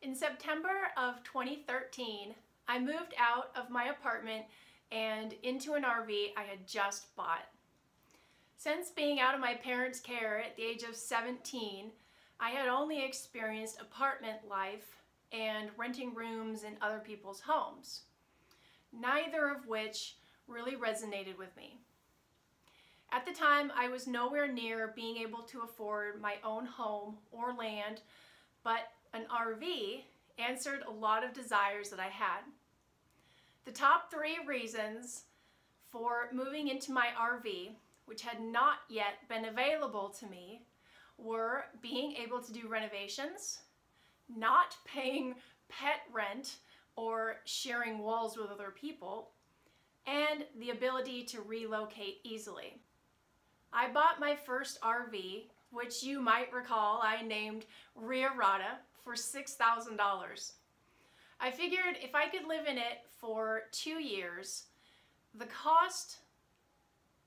In September of 2013, I moved out of my apartment and into an RV I had just bought. Since being out of my parents' care at the age of 17, I had only experienced apartment life and renting rooms in other people's homes, neither of which really resonated with me. At the time, I was nowhere near being able to afford my own home or land, but an RV answered a lot of desires that I had. The top three reasons for moving into my RV, which had not yet been available to me, were being able to do renovations, not paying pet rent or sharing walls with other people, and the ability to relocate easily. I bought my first RV, which you might recall I named Ria Rada, for $6,000. I figured if I could live in it for two years, the cost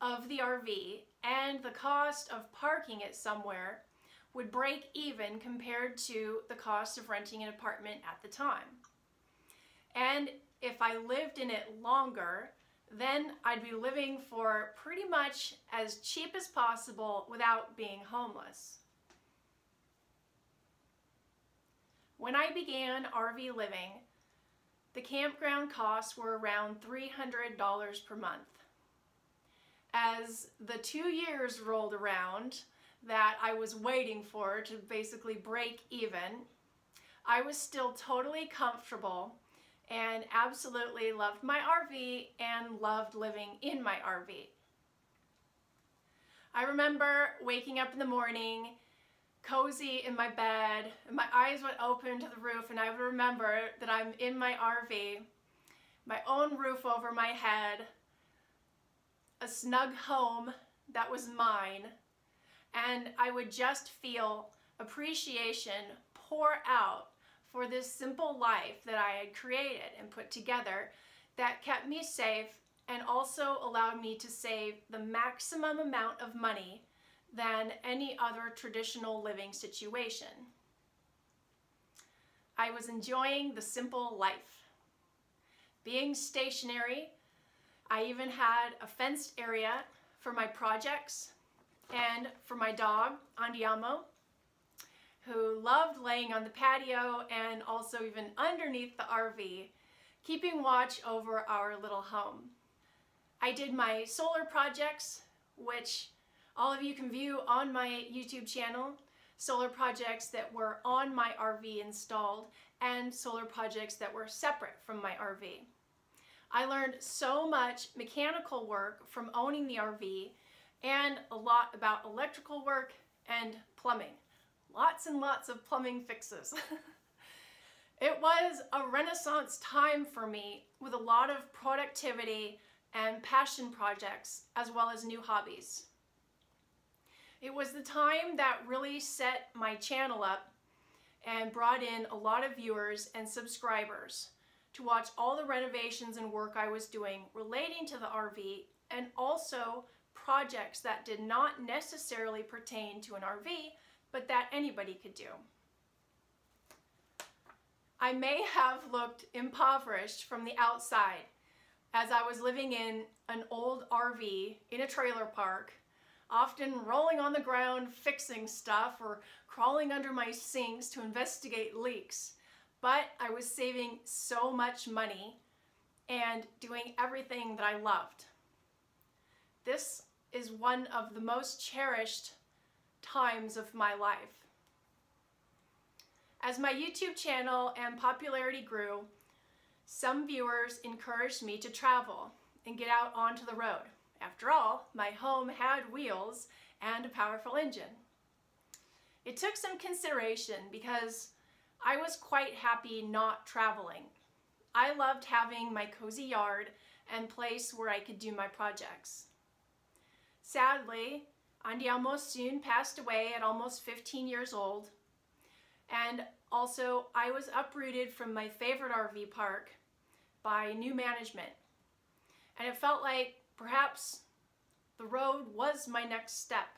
of the RV and the cost of parking it somewhere would break even compared to the cost of renting an apartment at the time. And if I lived in it longer, then I'd be living for pretty much as cheap as possible without being homeless. When I began RV living, the campground costs were around $300 per month. As the two years rolled around that I was waiting for to basically break even, I was still totally comfortable and absolutely loved my RV and loved living in my RV. I remember waking up in the morning, cozy in my bed, and my eyes went open to the roof and I would remember that I'm in my RV, my own roof over my head, a snug home that was mine, and I would just feel appreciation pour out for this simple life that I had created and put together that kept me safe and also allowed me to save the maximum amount of money than any other traditional living situation. I was enjoying the simple life. Being stationary, I even had a fenced area for my projects and for my dog, Andiamo, who loved laying on the patio and also even underneath the RV, keeping watch over our little home. I did my solar projects, which all of you can view on my YouTube channel, solar projects that were on my RV installed and solar projects that were separate from my RV. I learned so much mechanical work from owning the RV and a lot about electrical work and plumbing lots and lots of plumbing fixes. it was a renaissance time for me with a lot of productivity and passion projects as well as new hobbies. It was the time that really set my channel up and brought in a lot of viewers and subscribers to watch all the renovations and work I was doing relating to the RV and also projects that did not necessarily pertain to an RV but that anybody could do. I may have looked impoverished from the outside as I was living in an old RV in a trailer park, often rolling on the ground fixing stuff or crawling under my sinks to investigate leaks. But I was saving so much money and doing everything that I loved. This is one of the most cherished times of my life. As my YouTube channel and popularity grew, some viewers encouraged me to travel and get out onto the road. After all, my home had wheels and a powerful engine. It took some consideration because I was quite happy not traveling. I loved having my cozy yard and place where I could do my projects. Sadly, Andiamo soon passed away at almost 15 years old. And also, I was uprooted from my favorite RV park by new management. And it felt like perhaps the road was my next step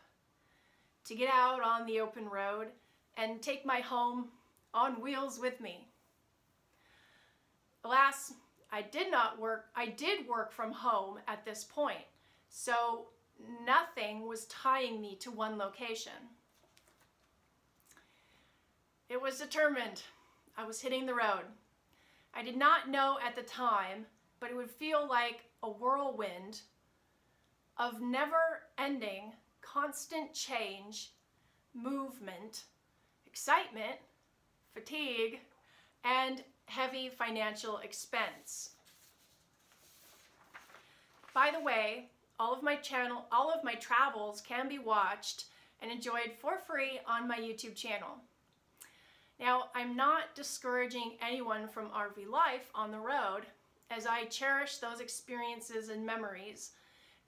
to get out on the open road and take my home on wheels with me. Alas, I did not work, I did work from home at this point, so nothing was tying me to one location. It was determined. I was hitting the road. I did not know at the time, but it would feel like a whirlwind of never ending, constant change, movement, excitement, fatigue, and heavy financial expense. By the way, all of my channel, all of my travels can be watched and enjoyed for free on my YouTube channel. Now, I'm not discouraging anyone from RV life on the road as I cherish those experiences and memories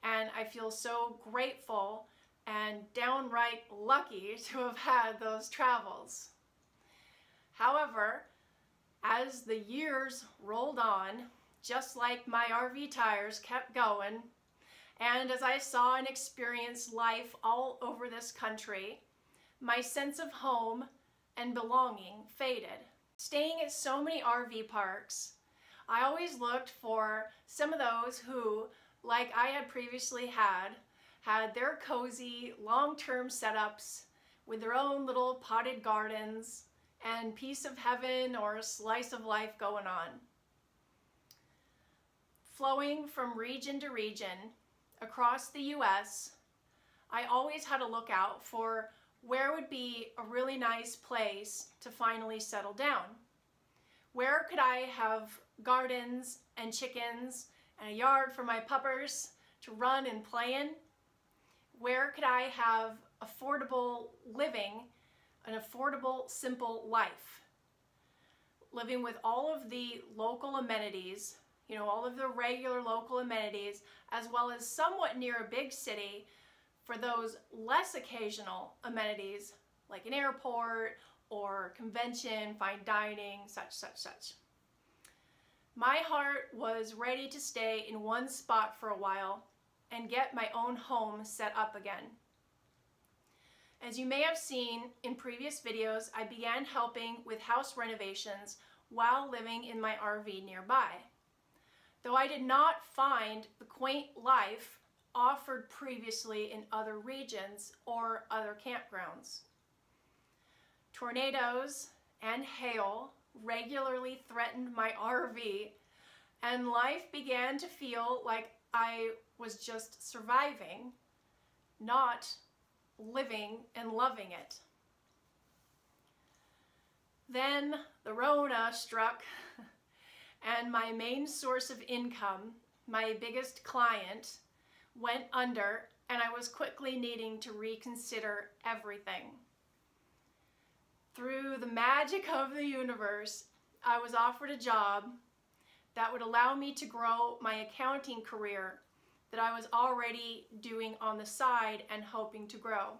and I feel so grateful and downright lucky to have had those travels. However, as the years rolled on, just like my RV tires kept going, and as I saw and experienced life all over this country, my sense of home and belonging faded. Staying at so many RV parks, I always looked for some of those who like I had previously had, had their cozy long-term setups with their own little potted gardens and piece of heaven or a slice of life going on. Flowing from region to region across the US, I always had to look out for where would be a really nice place to finally settle down. Where could I have gardens and chickens and a yard for my puppers to run and play in? Where could I have affordable living, an affordable, simple life? Living with all of the local amenities, you know, all of the regular local amenities, as well as somewhat near a big city for those less occasional amenities like an airport or convention, fine dining, such, such, such. My heart was ready to stay in one spot for a while and get my own home set up again. As you may have seen in previous videos, I began helping with house renovations while living in my RV nearby. Though I did not find the quaint life offered previously in other regions or other campgrounds. Tornadoes and hail regularly threatened my RV, and life began to feel like I was just surviving, not living and loving it. Then the Rona struck, and my main source of income, my biggest client, went under, and I was quickly needing to reconsider everything. Through the magic of the universe, I was offered a job that would allow me to grow my accounting career that I was already doing on the side and hoping to grow.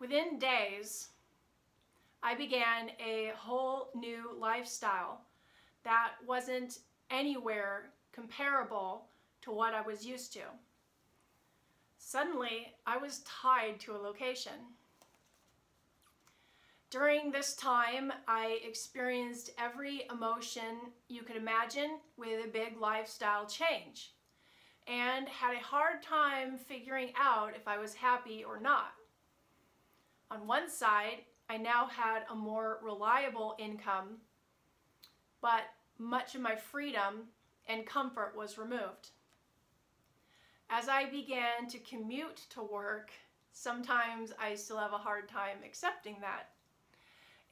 Within days, I began a whole new lifestyle that wasn't anywhere comparable to what I was used to. Suddenly, I was tied to a location. During this time, I experienced every emotion you could imagine with a big lifestyle change and had a hard time figuring out if I was happy or not. On one side, I now had a more reliable income, but much of my freedom and comfort was removed. As I began to commute to work, sometimes I still have a hard time accepting that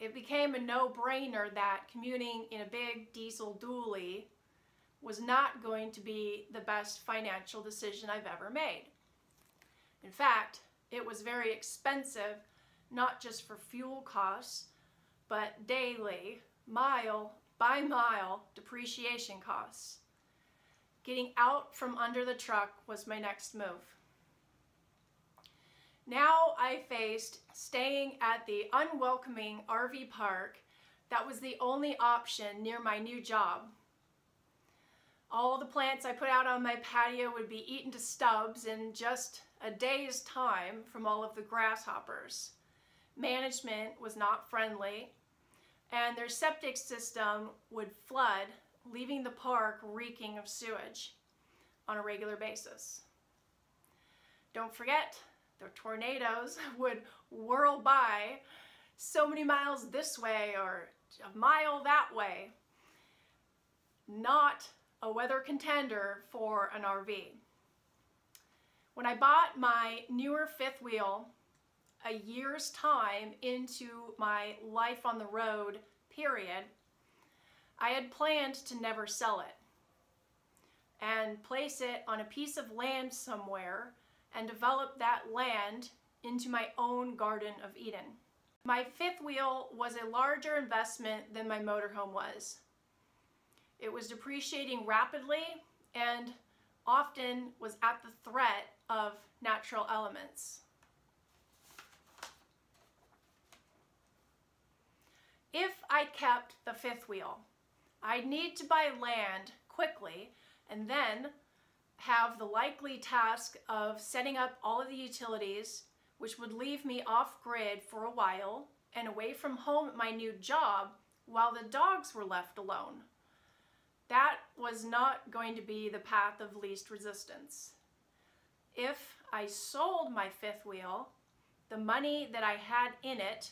it became a no-brainer that commuting in a big diesel dually was not going to be the best financial decision I've ever made. In fact, it was very expensive, not just for fuel costs, but daily, mile by mile depreciation costs. Getting out from under the truck was my next move. Now I faced staying at the unwelcoming RV park that was the only option near my new job. All the plants I put out on my patio would be eaten to stubs in just a day's time from all of the grasshoppers. management was not friendly, and their septic system would flood, leaving the park reeking of sewage on a regular basis. Don't forget, the tornadoes would whirl by so many miles this way or a mile that way. Not a weather contender for an RV. When I bought my newer fifth wheel, a year's time into my life on the road period, I had planned to never sell it and place it on a piece of land somewhere and develop that land into my own Garden of Eden. My fifth wheel was a larger investment than my motorhome was. It was depreciating rapidly and often was at the threat of natural elements. If I kept the fifth wheel, I'd need to buy land quickly and then have the likely task of setting up all of the utilities, which would leave me off grid for a while and away from home at my new job while the dogs were left alone. That was not going to be the path of least resistance. If I sold my fifth wheel, the money that I had in it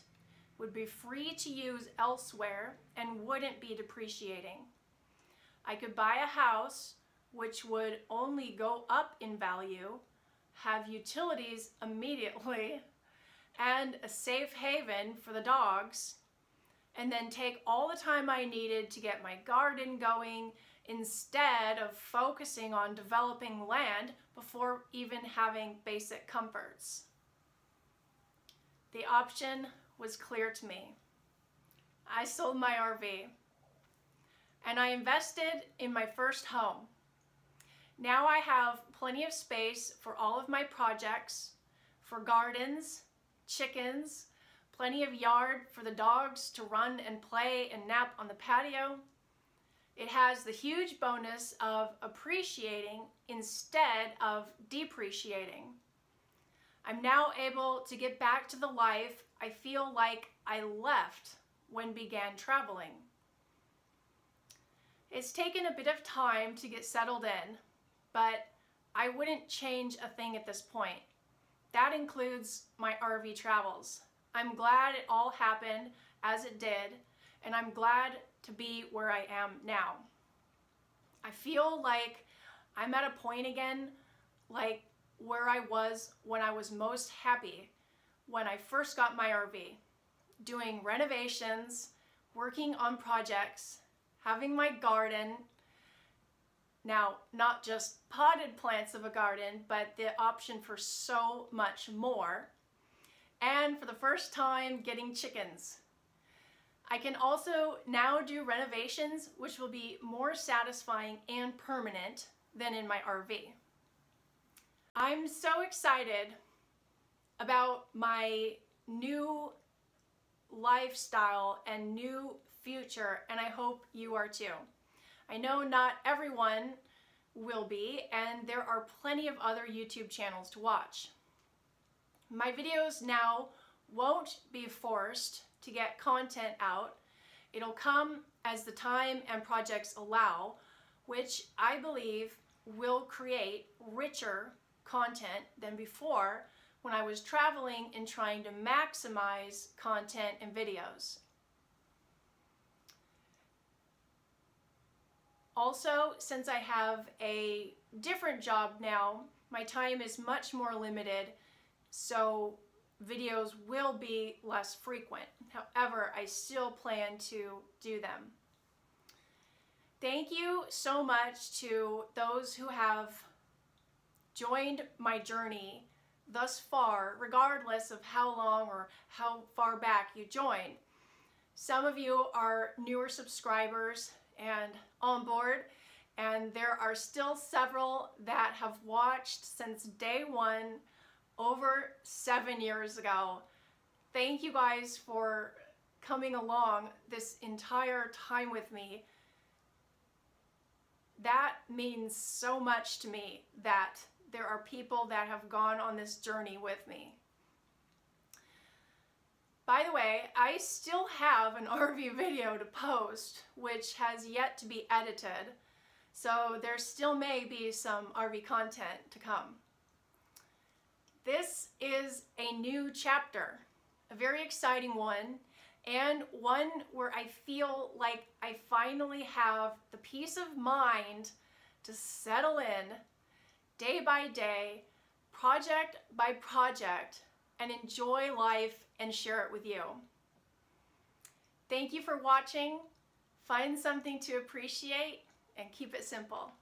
would be free to use elsewhere and wouldn't be depreciating. I could buy a house which would only go up in value, have utilities immediately, and a safe haven for the dogs, and then take all the time I needed to get my garden going instead of focusing on developing land before even having basic comforts. The option was clear to me. I sold my RV and I invested in my first home. Now I have plenty of space for all of my projects, for gardens, chickens, plenty of yard for the dogs to run and play and nap on the patio. It has the huge bonus of appreciating instead of depreciating. I'm now able to get back to the life I feel like I left when began traveling. It's taken a bit of time to get settled in, but I wouldn't change a thing at this point. That includes my RV travels. I'm glad it all happened as it did, and I'm glad to be where I am now. I feel like I'm at a point again, like where I was when I was most happy when I first got my RV, doing renovations, working on projects, having my garden. Now, not just potted plants of a garden, but the option for so much more. And for the first time, getting chickens. I can also now do renovations, which will be more satisfying and permanent than in my RV. I'm so excited about my new lifestyle and new future, and I hope you are too. I know not everyone will be, and there are plenty of other YouTube channels to watch. My videos now won't be forced to get content out. It'll come as the time and projects allow, which I believe will create richer content than before when I was traveling and trying to maximize content and videos. Also, since I have a different job now, my time is much more limited, so videos will be less frequent. However, I still plan to do them. Thank you so much to those who have joined my journey thus far, regardless of how long or how far back you joined. Some of you are newer subscribers and on board, and there are still several that have watched since day one over seven years ago. Thank you guys for coming along this entire time with me. That means so much to me that there are people that have gone on this journey with me. By the way, I still have an RV video to post, which has yet to be edited, so there still may be some RV content to come. This is a new chapter, a very exciting one, and one where I feel like I finally have the peace of mind to settle in day by day, project by project, and enjoy life and share it with you. Thank you for watching. Find something to appreciate and keep it simple.